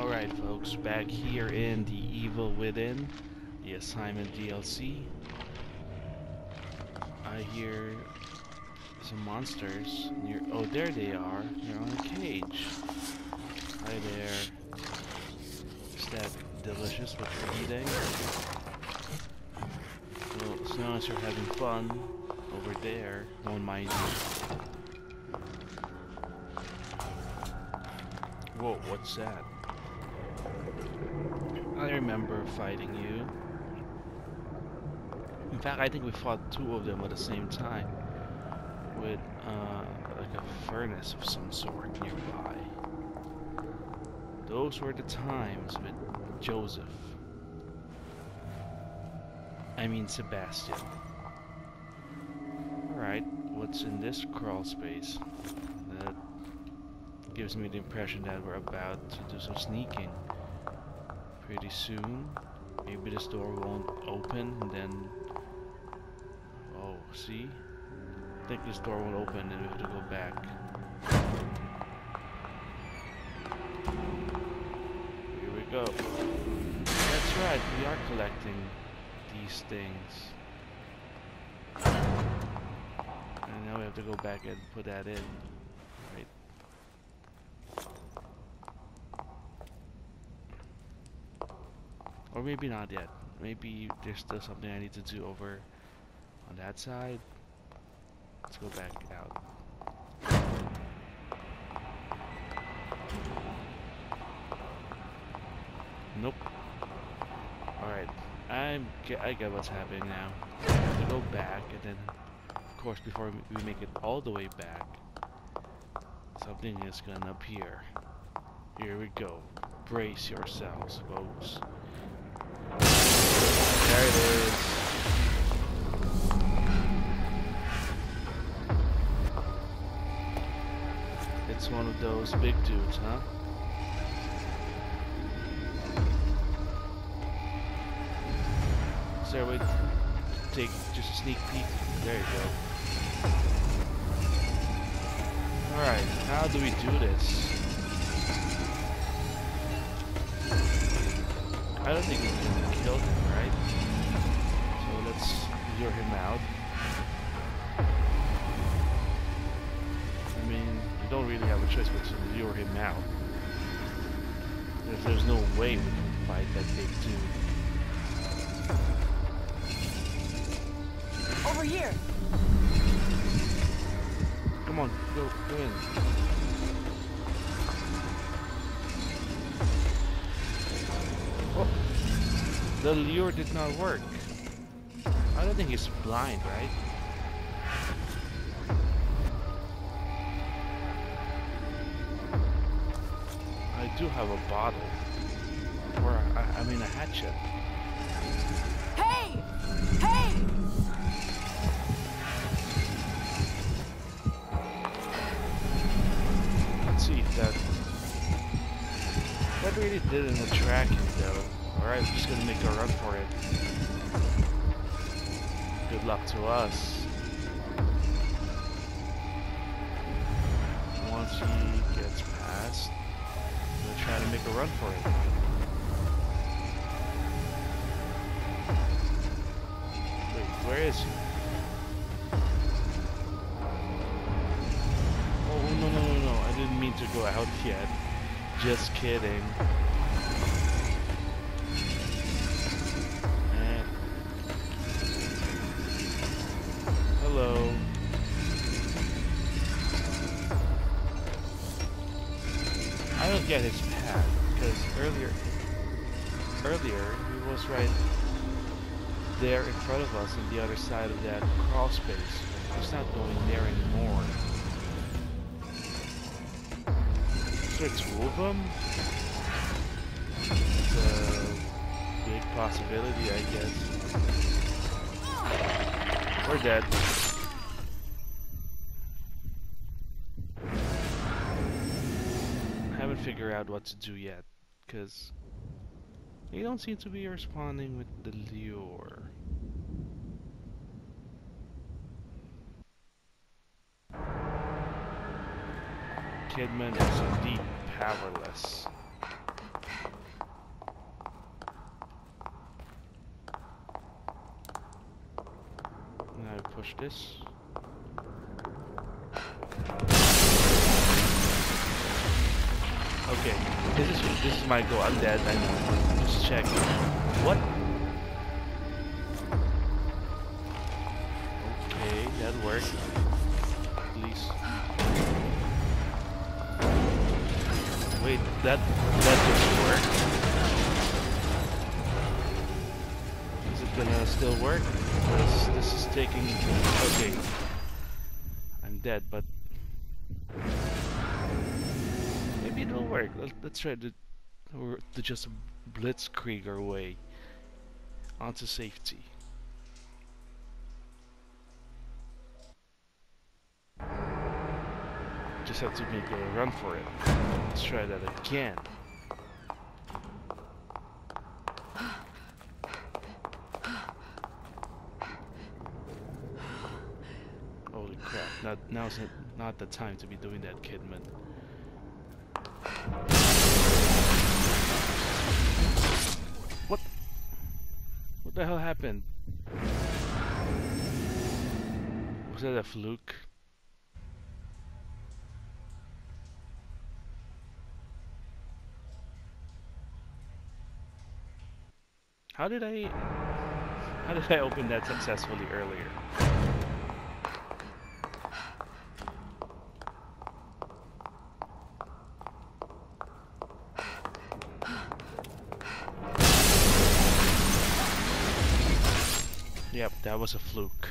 Alright folks, back here in The Evil Within, the assignment DLC. I hear some monsters near- oh there they are, they're on a cage. Hi there. Is that delicious what you're eating? Well, as long as you're having fun over there, won't mind you. Whoa, what's that? I remember fighting you. In fact, I think we fought two of them at the same time. With, uh, like a furnace of some sort nearby. Those were the times with Joseph. I mean Sebastian. Alright, what's in this crawl space? That gives me the impression that we're about to do some sneaking pretty soon. Maybe this door won't open and then... Oh, see? I think this door won't open and we have to go back. Here we go. That's right, we are collecting these things. And now we have to go back and put that in. Right. Or maybe not yet. Maybe there's still something I need to do over on that side. Let's go back out. Nope. Alright. I'm get, I get what's happening now. To go back and then of course before we make it all the way back something is gonna appear. Here we go. Brace yourselves, folks. There it is. It's one of those big dudes, huh? Is there a way to take just a sneak peek? There you go. Alright, how do we do this? I don't think we can kill him, lure him out. I mean, you don't really have a choice but to lure him out. There's, there's no way we can fight that big dude. Over here. Come on, go, go in. Oh, the lure did not work. I don't think he's blind, right? I do have a bottle. Or, I, I mean a hatchet. Hey! Hey! Let's see if that... That really didn't attract him though. Alright, we're just gonna make a run for it. Good luck to us. Once he gets past, we'll try to make a run for it. Wait, where is he? Oh, no, no, no, no. I didn't mean to go out yet. Just kidding. On the other side of that crawl space. He's not going there anymore. There two of them? It's a big possibility, I guess. We're dead. I Haven't figured out what to do yet, because they don't seem to be responding with the lure. Kidman is indeed powerless. Now push this. Okay, this is this is my goal. I'm dead. I know. Just check. What Okay. I'm dead, but maybe it'll work. Let's, try to to just blitzkrieg our way onto safety. Just have to make a run for it. Let's try that again. Not, now's not, the time to be doing that, Kidman. What? What the hell happened? Was that a fluke? How did I... How did I open that successfully earlier? Yep, that was a fluke.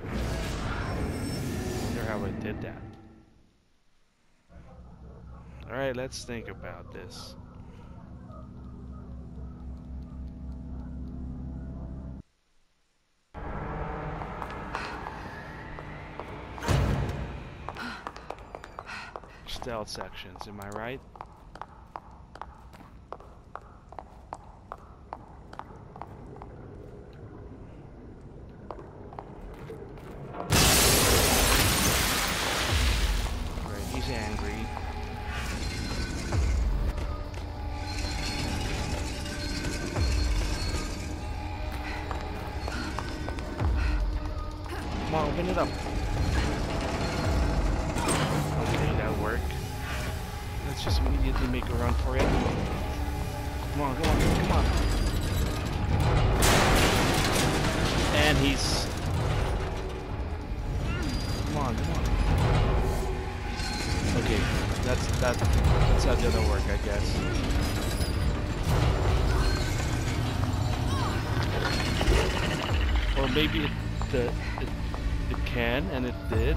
Wonder how I did that. Alright, let's think about this. Stealth sections, am I right? Right, on, come on. Okay, that's that. That's how gonna work, I guess. Or maybe it, the, it, it can, and it did.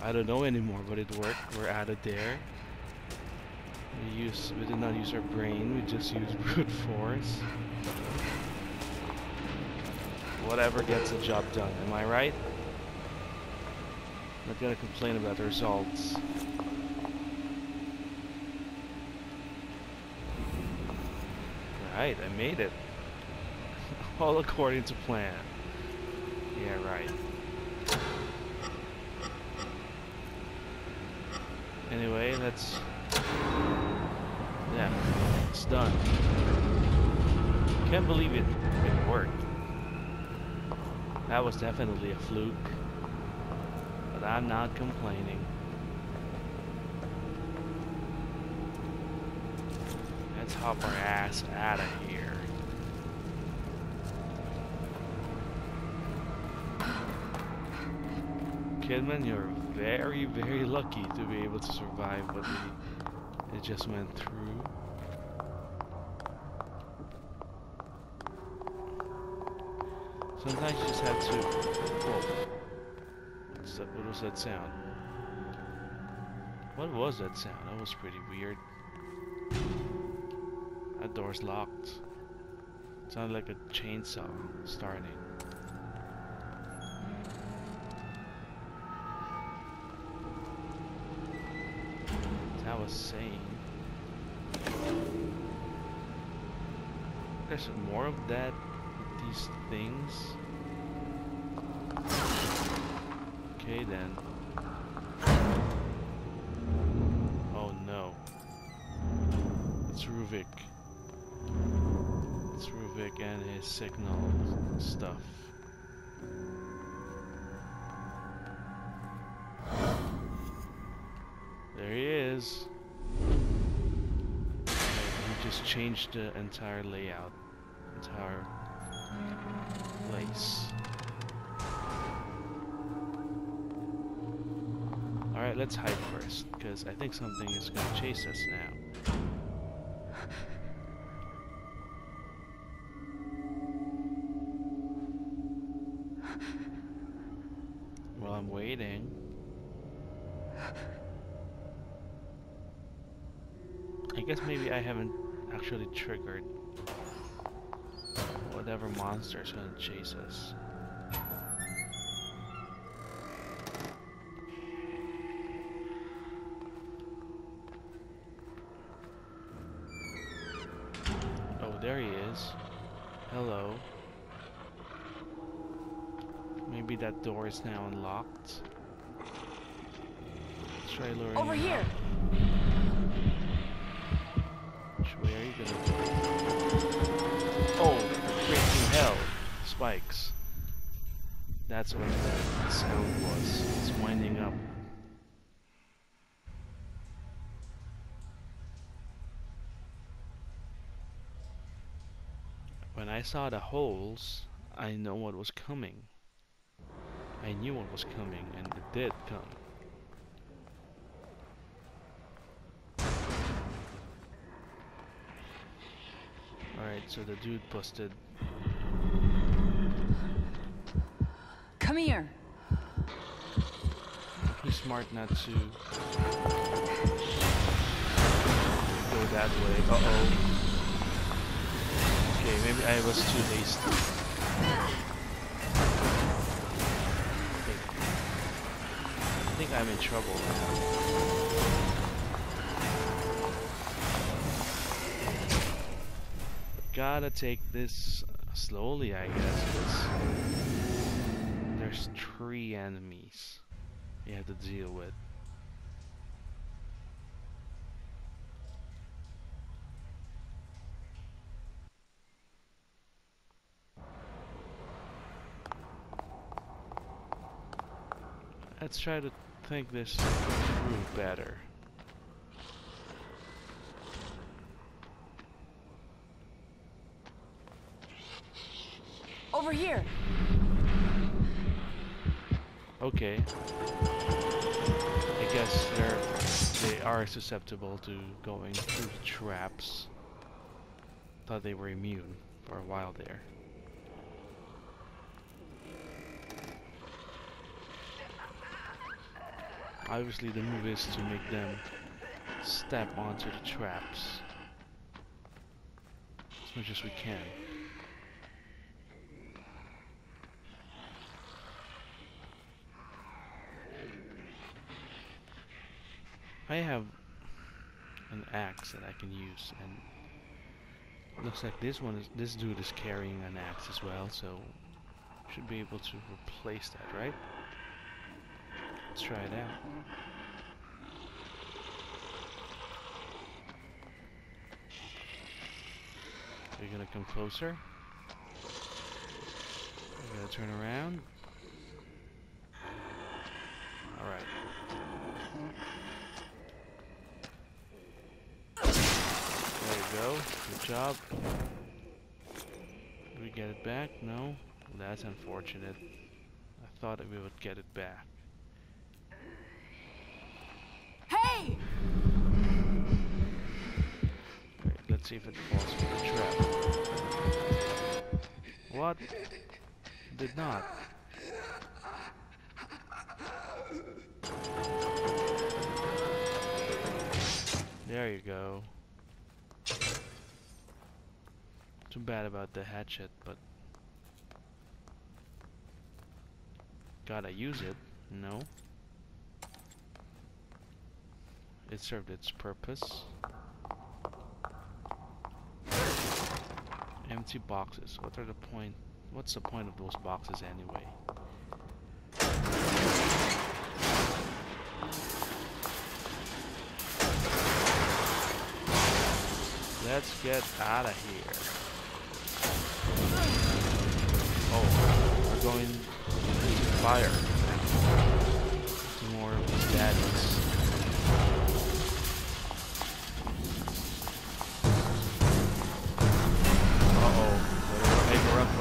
I don't know anymore, but it worked. We're out of there. We use we did not use our brain, we just used brute force. Whatever gets the job done, am I right? Not gonna complain about the results. Right, I made it. All according to plan. Yeah, right. Anyway, let's... Yeah, it's done. Can't believe it, it worked. That was definitely a fluke. But I'm not complaining. Let's hop our ass out of here. Kidman, you're very, very lucky to be able to survive what we it just went through. Sometimes you just have to. That, what was that sound? What was that sound? That was pretty weird. That door's locked. It sounded like a chainsaw starting. That was saying. There's more of that these things. Okay then. Oh no. It's Ruvik. It's Ruvik and his signal stuff. There he is. Okay, he just changed the entire layout, entire place. Alright, let's hide first, because I think something is going to chase us now. While I'm waiting. I guess maybe I haven't actually triggered whatever monster is gonna chase us. Is now unlocked. Luring Over here. Which way are you gonna go? Oh, freaking hell. Spikes. That's what that sound was. It's winding up. When I saw the holes, I know what was coming. I knew what was coming, and it did come. Alright, so the dude busted. Come here. He's smart not to go that way. Uh oh. Okay, maybe I was too hasty. I'm in trouble now. Gotta take this uh, slowly, I guess, there's three enemies you have to deal with. Let's try to think this through better. Over here. Okay. I guess they're they are susceptible to going through traps. Thought they were immune for a while there. Obviously the move is to make them step onto the traps as much as we can. I have an axe that I can use, and looks like this one is this dude is carrying an axe as well, so should be able to replace that, right? Let's try it out. Are you gonna come closer? You gotta turn around. Alright. There you go. Good job. Did we get it back? No? That's unfortunate. I thought that we would get it back. Hey! Alright, let's see if it falls for the trap. What? Did not. There you go. Too bad about the hatchet, but gotta use it. No. It served its purpose. Empty boxes. What are the point? What's the point of those boxes anyway? Let's get out of here. Oh, we're going to fire. Some more of his daddies.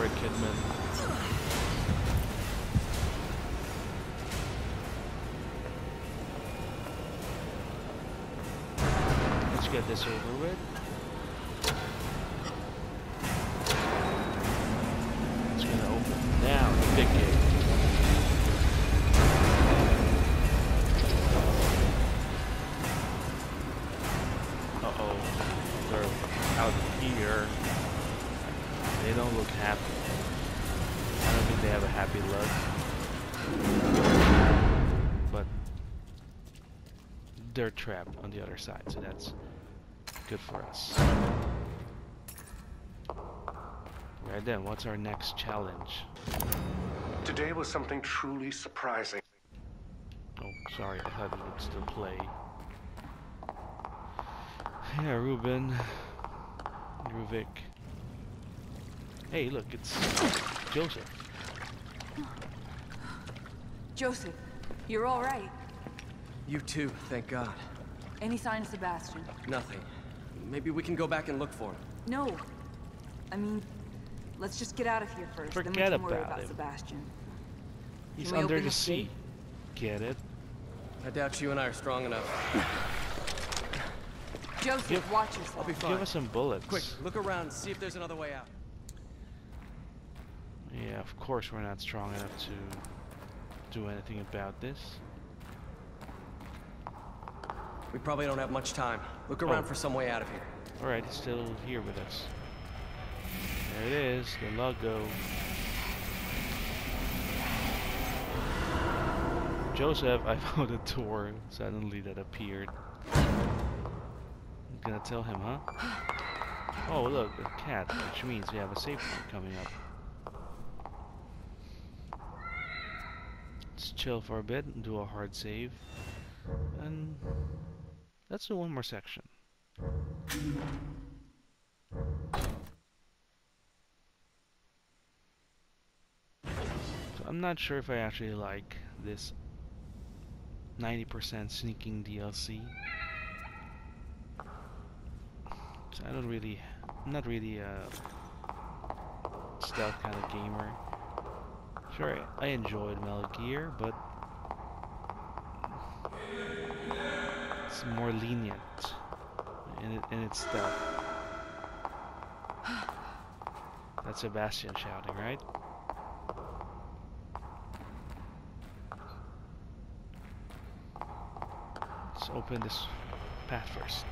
It, Kidman. Let's get this over with. It's gonna open now, the big gate. Uh-oh. They're out here. They don't look happy. I don't think they have a happy look. But they're trapped on the other side, so that's good for us. Right then, what's our next challenge? Today was something truly surprising. Oh, sorry, I thought it would still play. Yeah, Ruben. Ruvik. Hey, look, it's Joseph. Joseph, you're all right. You too, thank God. Any sign of Sebastian? Nothing. Maybe we can go back and look for him. No. I mean, let's just get out of here first. then we Forget can worry about about him. Sebastian. He's under the sea. Get it? I doubt you and I are strong enough. Joseph, Give- watch yourself. I'll be fine. Give us some bullets. Quick, look around, see if there's another way out. Yeah, of course we're not strong enough to do anything about this. We probably don't have much time. Look around Oh. for some way out of here. Alright, he's still here with us. There it is, the logo. Joseph, I found a door suddenly that appeared. I'm gonna tell him, huh? Oh, look, a cat, which means we have a safe one coming up. Chill for a bit and do a hard save. And let's do one more section. So I'm not sure if I actually like this 90% sneaking DLC. So I don't really, I'm not really a stealth kind of gamer. Sure, I enjoyed Metal Gear, but it's more lenient in, in its stealth. That's Sebastian shouting, right? Let's open this path first.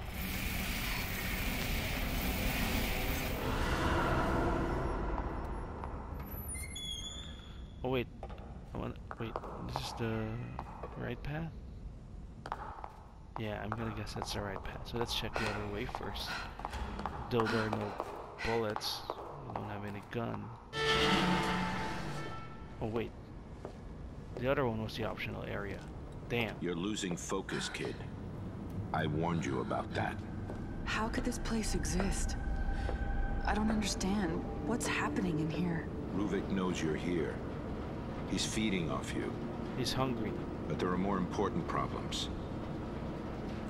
Oh wait, I want. Wait, this is the right path. Yeah, I'm gonna guess that's the right path. So let's check the other way first. Though there are no bullets, we don't have any gun. Oh wait, the other one was the optional area. Damn. You're losing focus, kid. I warned you about that. How could this place exist? I don't understand. What's happening in here? Ruvik knows you're here. He's feeding off you. He's hungry. But there are more important problems.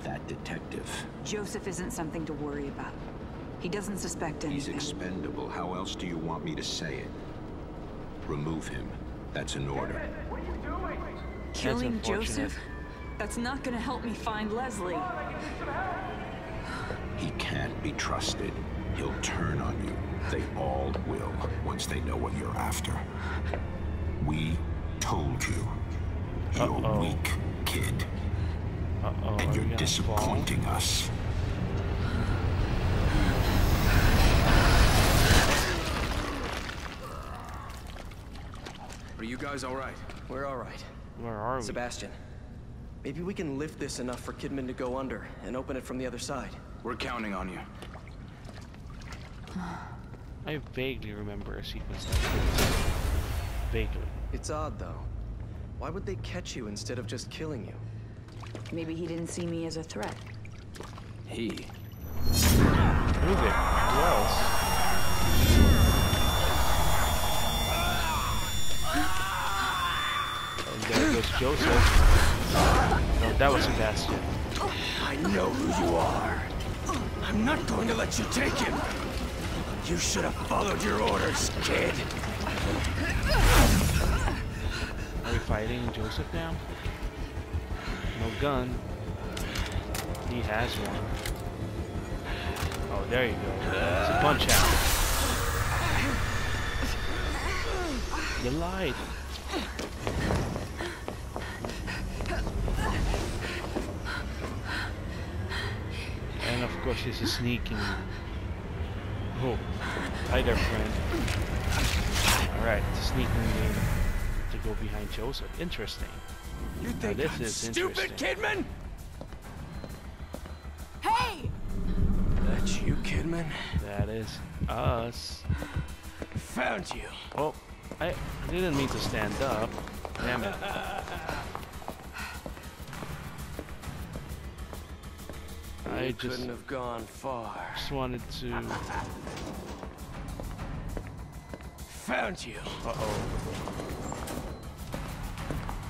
That detective. Joseph isn't something to worry about. He doesn't suspect anything. He's expendable. How else do you want me to say it? Remove him. That's an order. What are you doing? Killing unfortunate. Joseph? That's not gonna help me find Leslie. He can't be trusted. He'll turn on you. They all will once they know what you're after. We told you. You're Uh-oh. weak, kid. Uh oh. And you're disappointing us. Are you guys all right? We're all right. Where are we? Sebastian, maybe we can lift this enough for Kidman to go under and open it from the other side. We're counting on you. I vaguely remember a sequence like this. Vaguely. It's odd, though. Why would they catch you instead of just killing you? Maybe he didn't see me as a threat. He. Move it. Who oh, else? Joseph. No, that was Sebastian. I know who you are. I'm not going to let you take him. You should have followed your orders, kid. Are we fighting Joseph now? No gun. He has one. Oh, there you go. It's a punch out. You lied. And of course, is sneaking. Oh, hi there, friend. Alright, sneaking game to go behind Joseph. Interesting. You Now think this I'm is stupid, interesting. Kidman? Hey! That's you, Kidman. That is us. Found you. Oh, I didn't mean to stand up. Damn it. I just, couldn't have gone far. just wanted to... Found you. Uh-oh.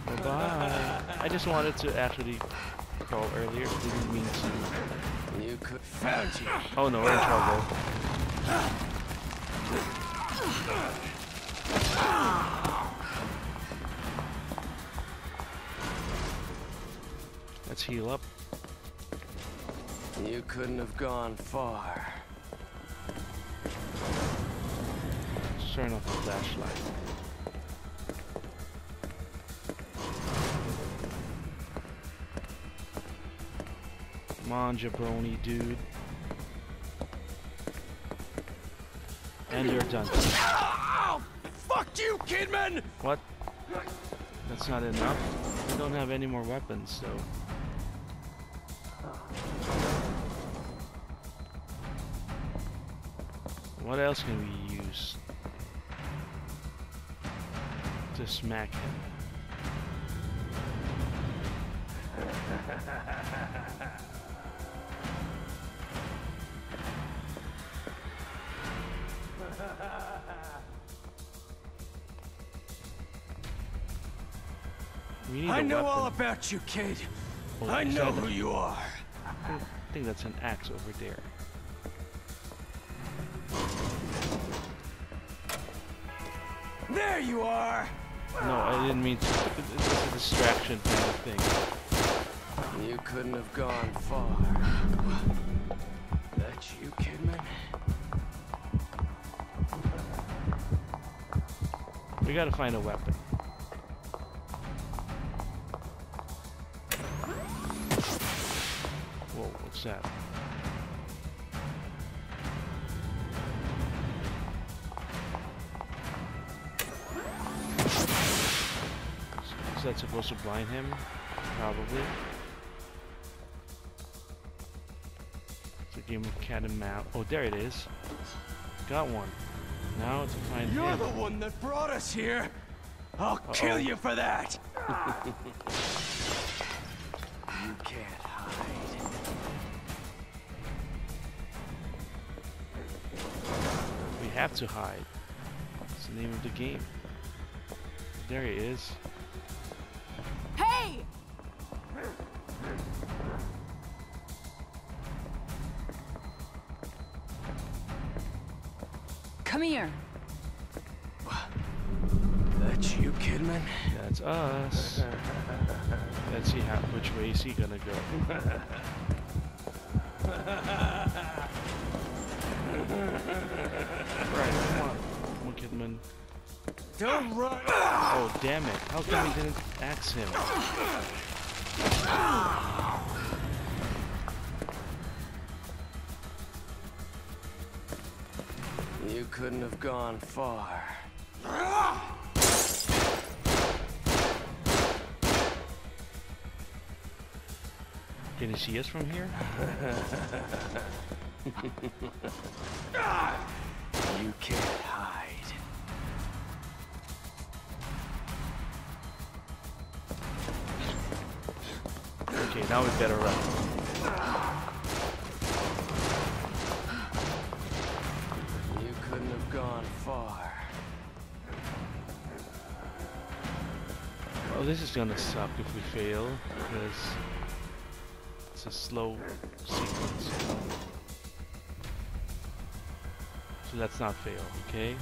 Bye-bye. I just wanted to actually call earlier. Didn't mean to. You could. Found you. Oh no, we're in trouble. Let's heal up. You couldn't have gone far. Turn off the flashlight. Come on, jabroni, dude. And you're done. Oh, fuck you, Kidman! What? That's not enough? We don't have any more weapons, so... What else can we use? To smack him. We need I know all about you, kid. Oh, I know who you are. I think that's an axe over there. There you are. No, I didn't mean to. it- It's a distraction kind of thing. You couldn't have gone far. That's you, Kidman. We gotta find a weapon. Whoa, what's that? Is that supposed to blind him? Probably. It's a game of cat and mouse. Oh, there it is. Got one. Now to find You're him. the one that brought us here. I'll kill Uh-oh. you for that. You can't hide. We have to hide. It's the name of the game. There he is. Here. That's you, Kidman. That's us. Let's see how which way is he gonna go. right, come on. Come on, Kidman. Don't run. Oh, damn it. How come we didn't axe him? Couldn't have gone far. Can he see us from here? You can't hide. Okay, now we better run. Well, this is gonna suck if we fail, because it's a slow sequence. So let's not fail, okay?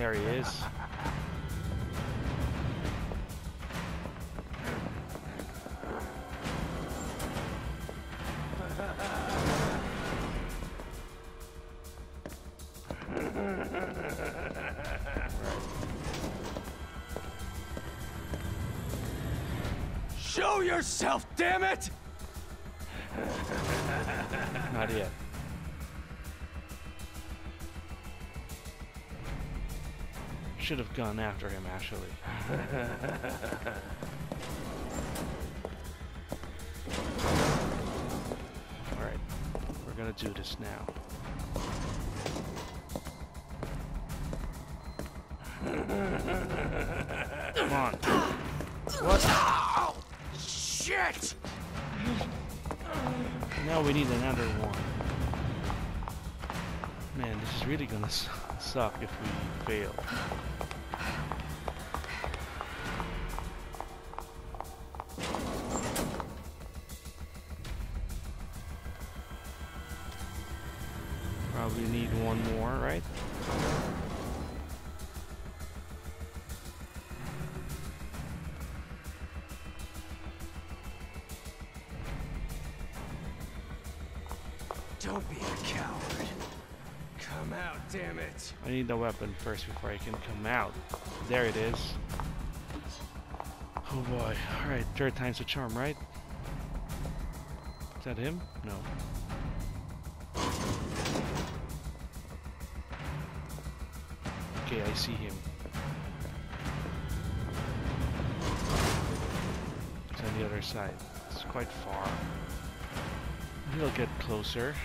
There he is. Show yourself, damn it! Should have gone after him, actually. Alright, we're gonna do this now. Come on. What? Shit! Now we need another one. Man, this is really gonna suck if we fail. Probably need one more, right? Don't be a coward. Come out, damn it. I need the weapon first before I can come out. There it is. Oh boy. Alright, third time's a charm, right? Is that him? No. Okay, I see him. It's on the other side. It's quite far. He'll get closer.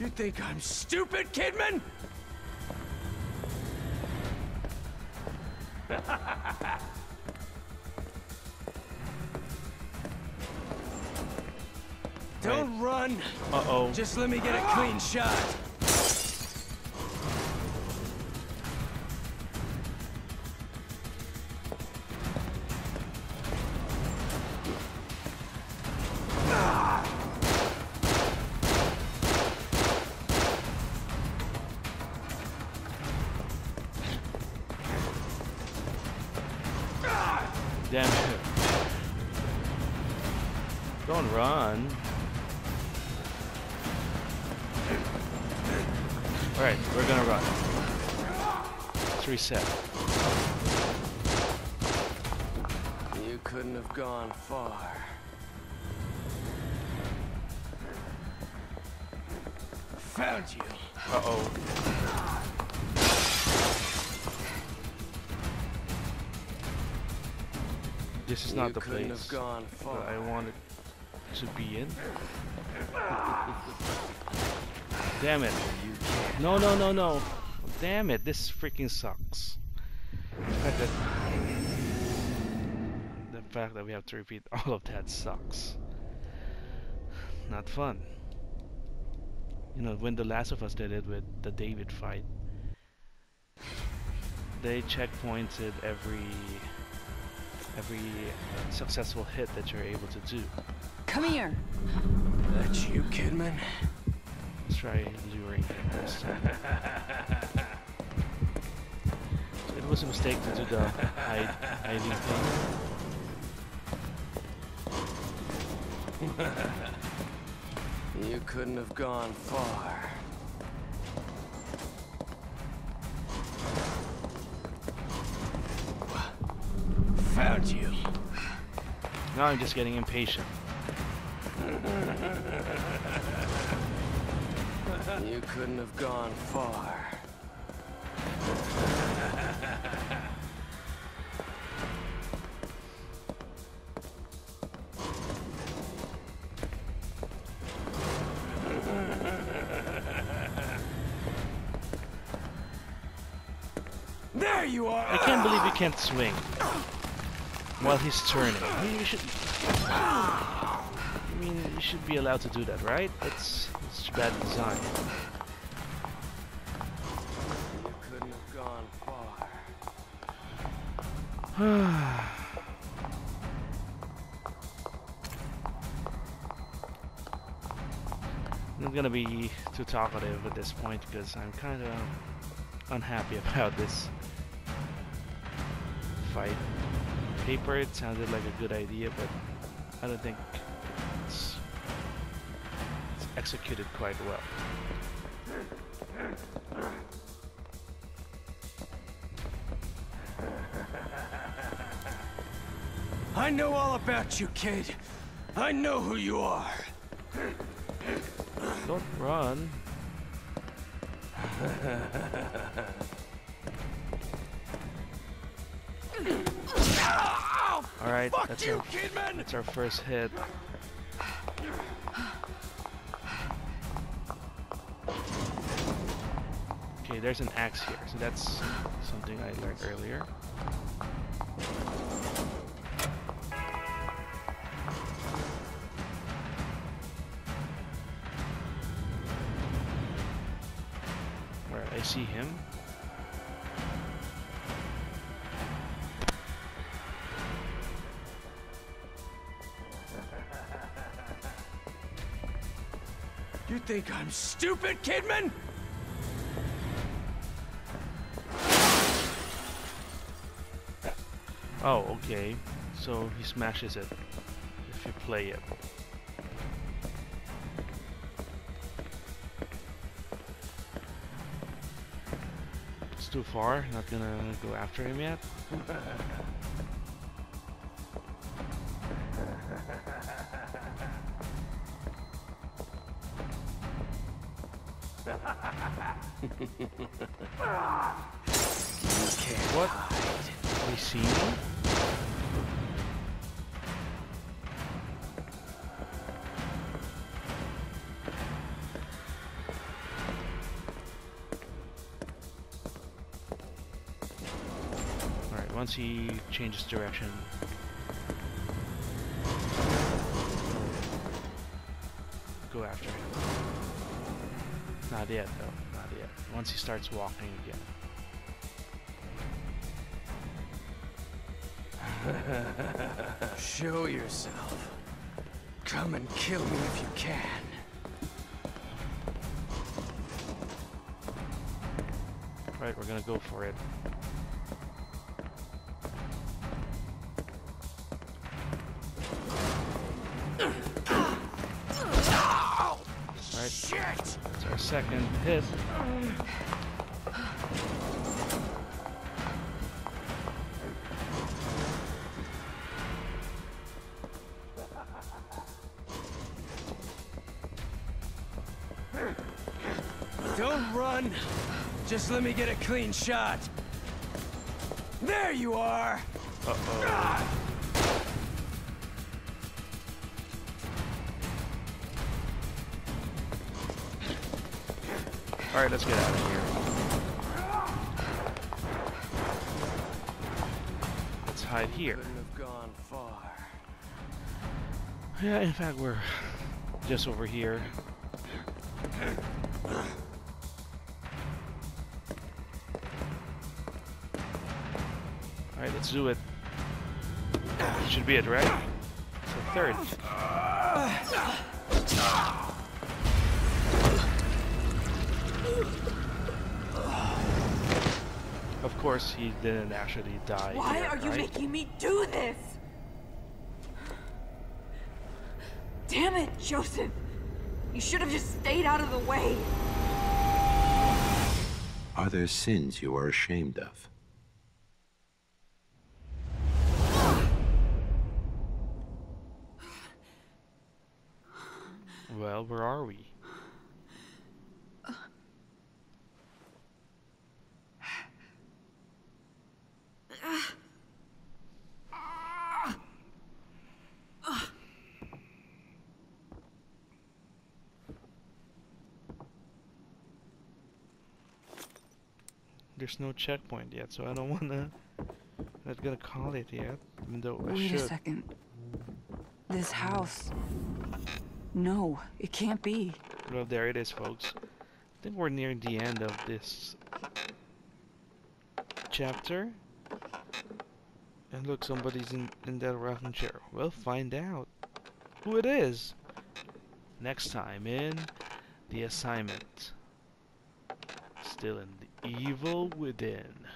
You think I'm stupid, Kidman? Uh-oh. Just let me get a clean shot. Found you. Uh-oh. This is not you the place have gone far. that I wanted to be in. Damn it. No, no, no, no. Damn it, this freaking sucks. The fact that, the fact that we have to repeat all of that sucks. Not fun. You know, when The Last of Us did it with the David fight, they checkpointed every every successful hit that you're able to do. Come here. That's you, Kidman? Let's try luring him this time. it was a mistake to do the hide, hiding thing. You couldn't have gone far. Found you. Now I'm just getting impatient. You couldn't have gone far. There you are! I can't believe he can't swing while he's turning. I mean, you should. I mean, you should be allowed to do that, right? That's it's bad design. You couldn't have gone far. I'm gonna be too talkative at this point because I'm kind of unhappy about this fight. Paper, it sounded like a good idea, but I don't think it's, it's executed quite well. I know all about you, kid. I know who you are. Don't run. All right, Fuck that's you, our Kidman! that's our first hit. Okay, there's an axe here, so that's something I learned earlier. Where I see him. Think I'm stupid, Kidman? Oh, okay. So he smashes it if you play it. It's too far. Not gonna go after him yet. What? We see him? Alright, once he changes direction. Yet though, not yet. Once he starts walking again. Show yourself. Come and kill me if you can. Right, we're gonna go for it. Second hit. Don't run. Just let me get a clean shot. There you are. Uh-oh. Alright, let's get out of here. Let's hide here. Have gone far. Yeah, in fact, we're just over here. Alright, let's do it. Should be it, right? So third. Course, he didn't actually die. Why here, are you right? making me do this? Damn it, Joseph! You should have just stayed out of the way. Are there sins you are ashamed of? Well, where are we? There's no checkpoint yet, so I don't wanna. Not gonna call it yet, even though I Wait a second. This house. No, it can't be. Well, there it is, folks. I think we're near the end of this chapter. And look, somebody's in, in that rocking chair. We'll find out who it is next time in The Assignment. Still in The Evil Within.